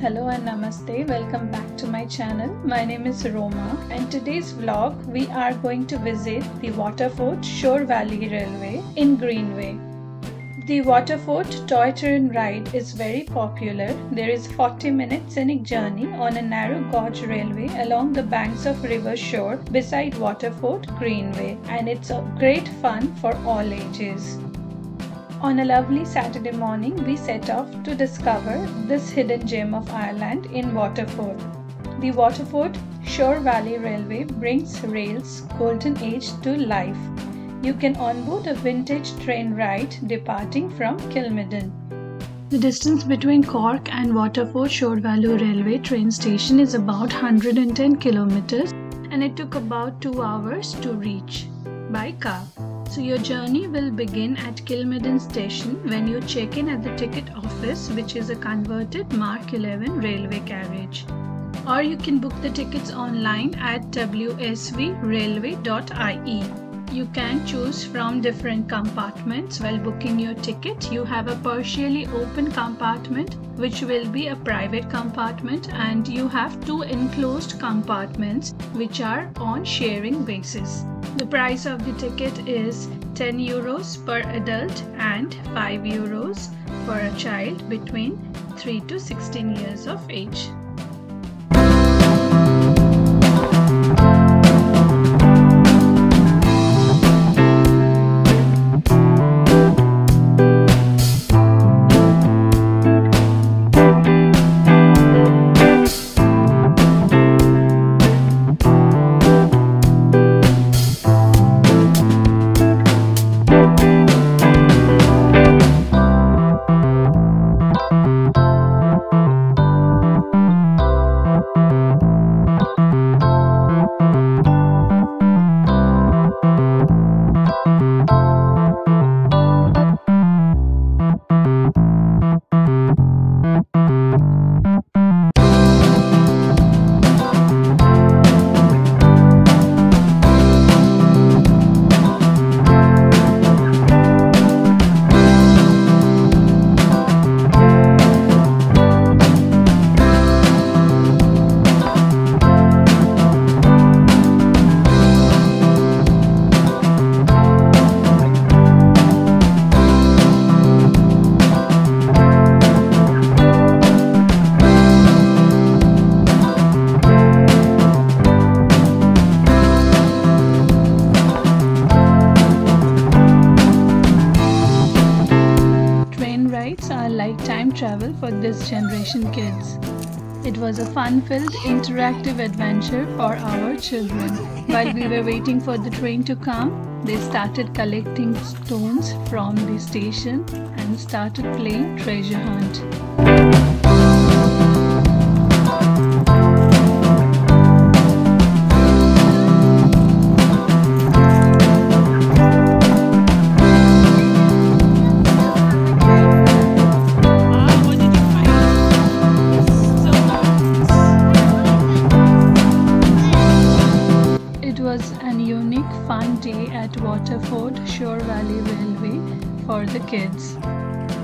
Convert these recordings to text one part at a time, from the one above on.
hello and namaste. Welcome back to my channel. My name is Roma and today's vlog we are going to visit the Waterford Suir Valley Railway in Greenway. The Waterford toy train ride is very popular. There is 40 minute scenic journey on a narrow gauge railway along the banks of River Suir beside Waterford Greenway and it's a great fun for all ages. On a lovely Saturday morning, we set off to discover this hidden gem of Ireland in Waterford. The Waterford Suir Valley Railway brings rail's golden age to life. You can onboard a vintage train ride departing from Kilmeadan. The distance between Cork and Waterford Suir Valley Railway train station is about 110 kilometers and it took about 2 hours to reach by car. So your journey will begin at Kilmeadan station when you check in at the ticket office which is a converted Mark 11 railway carriage. Or you can book the tickets online at wsvrailway.ie. You can choose from different compartments while booking your ticket. You have a partially open compartment which will be a private compartment and you have two enclosed compartments which are on sharing basis. The price of the ticket is 10 euros per adult and 5 euros for a child between 3 to 16 years of age. This generation kids. It was a fun-filled, interactive adventure for our children. While we were waiting for the train to come, they started collecting stones from the station and started playing treasure hunt. The kids.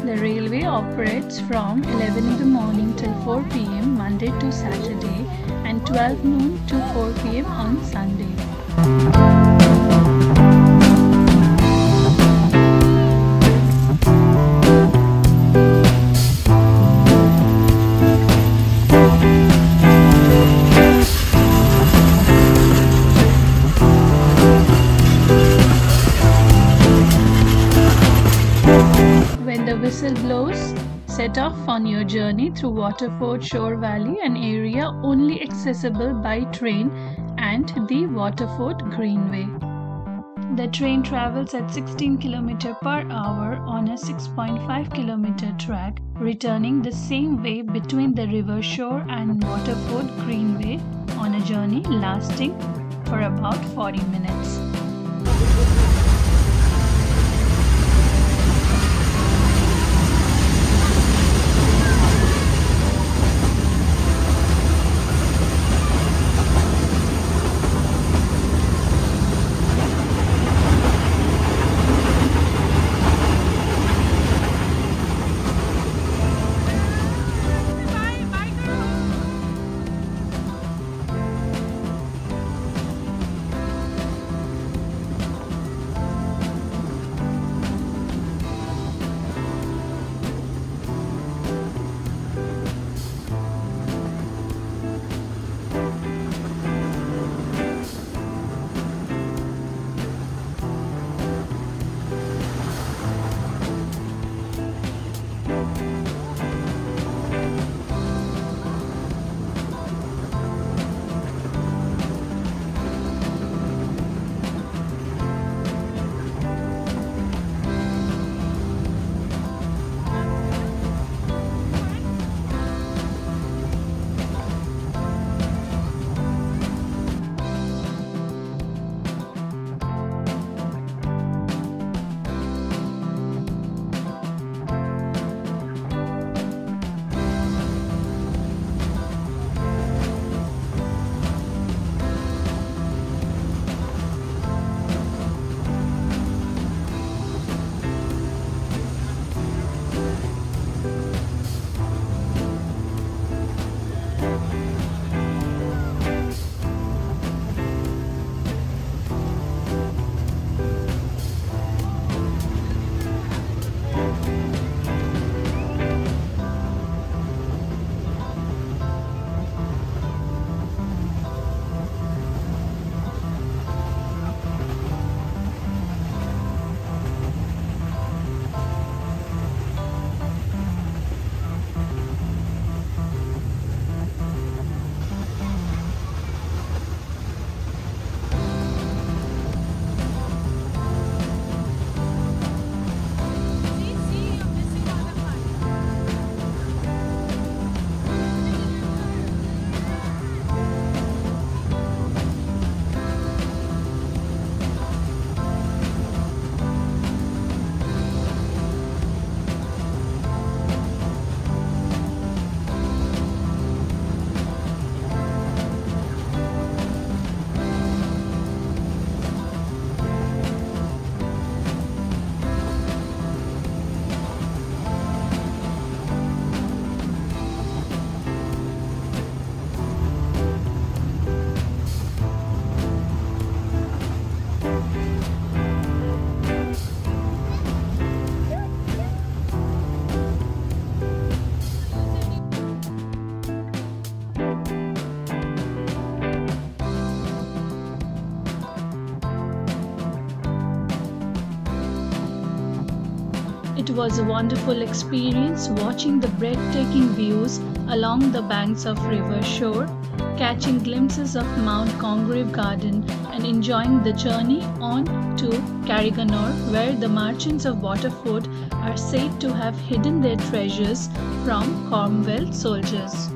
The railway operates from 11 in the morning till 4 pm Monday to Saturday and 12 noon to 4 pm on Sunday. Blows, set off on your journey through Waterford Suir Valley, an area only accessible by train and the Waterford Greenway. The train travels at 16 km per hour on a 6.5 km track, returning the same way between the river shore and Waterford Greenway on a journey lasting for about 40 minutes. Was a wonderful experience watching the breathtaking views along the banks of River Suir, catching glimpses of Mount Congreve Garden and enjoying the journey on to Carriganore where the merchants of Waterford are said to have hidden their treasures from Cromwell soldiers.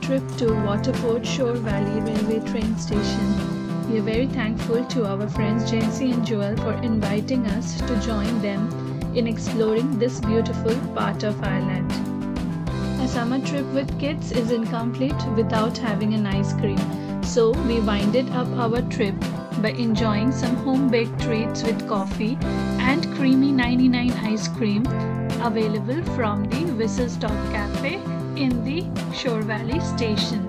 Trip to Waterford Suir Valley Railway train station. We are very thankful to our friends Jancy and Joel for inviting us to join them in exploring this beautiful part of Ireland. A summer trip with kids is incomplete without having an ice cream, so we winded up our trip by enjoying some home baked treats with coffee and creamy 99 ice cream available from the Whistle Stop Cafe in the Suir Valley station.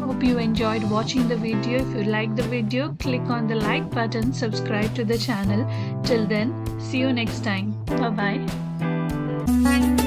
Hope you enjoyed watching the video. If you like the video, click on the like button, subscribe to the channel. Till then, see you next time. Bye bye.